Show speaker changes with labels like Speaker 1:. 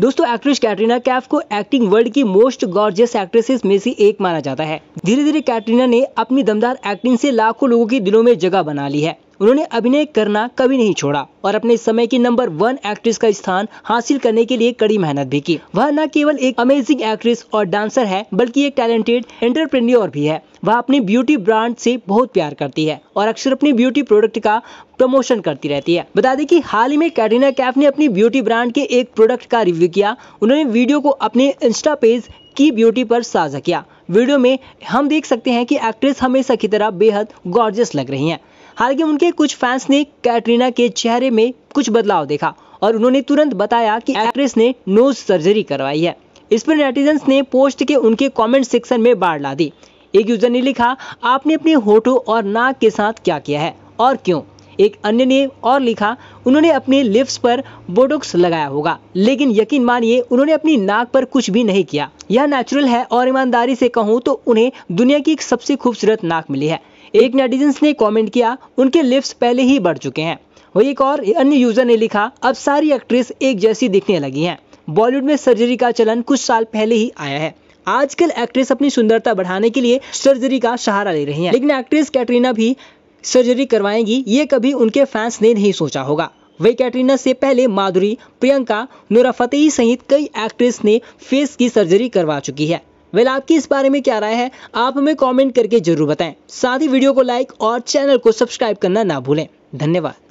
Speaker 1: दोस्तों एक्ट्रेस कैटरीना कैफ को acting world की मोस्ट गॉर्जियस एक्ट्रेसेस में से एक माना जाता है। धीरे धीरे कैटरीना ने अपनी दमदार एक्टिंग से लाखों लोगों के दिलों में जगह बना ली है। उन्होंने अभिनय करना कभी नहीं छोड़ा और अपने समय की नंबर वन एक्ट्रेस का स्थान हासिल करने के लिए कड़ी मेहनत भी की। वह न केवल एक अमेजिंग एक्ट्रेस और डांसर है, बल्कि एक टैलेंटेड एंटरप्रेन्योर भी है। वह अपनी ब्यूटी ब्रांड से बहुत प्यार करती है और अक्सर अपनी ब्यूटी प्रोडक्ट का प्रमोशन करती रहती है। बता दें कि हाल ही में कैटरीना कैफ ने अपनी ब्यूटी ब्रांड के एक प्रोडक्ट का रिव्यू किया। उन्होंने वीडियो को अपने इंस्टा पेज की ब्यूटी पर साझा किया। वीडियो में हम देख सकते हैं कि एक्ट्रेस हमेशा की तरह बेहद गॉर्जियस लग रही हैं। हालाँकि उनके कुछ फैंस ने कैटरीना के चेहरे में कुछ बदलाव देखा और उन्होंने तुरंत बताया कि एक्ट्रेस ने नोज़ सर्जरी करवाई है। इस पर नेटिजन्स ने पोस्ट के उनके कमेंट सेक्शन में बाढ़ ला दी। एक यूज़र ने लिखा, आपने अपने होठों और नाक के साथ क्या किया है और क्यों? एक अन्य ने और लिखा, उन्होंने अपने लिप्स पर बोटोक्स लगाया होगा, लेकिन यकीन मानिए, उन्होंने अपनी नाक पर कुछ भी नहीं किया। यह नेचुरल है और ईमानदारी से कहूँ तो उन्हें दुनिया की सबसे खूबसूरत नाक मिली है। एक नेटिजन्स ने कमेंट किया, उनके लिप्स पहले ही बढ़ चुके हैं। वही एक और अन्य यूज़र ने लिखा, अब सारी एक्ट्रेस एक जैसी दिखने लगी हैं। बॉलीवुड में सर्जरी का चलन कुछ साल पहले ही आया है। आजकल एक्ट्रेस अपनी सुंदरता बढ़ाने के लिए सर्जरी का सहारा ले रही हैं। लेकिन एक्ट्रेस कैटरीना भी सर्जरी करवाएँगी, ये कभी उनके फैंस ने नहीं सोचा होगा। वही कैटरीना से पहले माधुरी, प्रियंका, नूरा फतेही सहित कई एक्ट्रेस ने फेस की सर्जरी करवा चुकी है। वेल, आपकी इस बारे में क्या राय है? आप हमें कमेंट करके ज़रूर बताएँ। साथ ही वीडियो को लाइक और चैनल को सब्सक्राइब करना ना भूलें। धन्यवाद।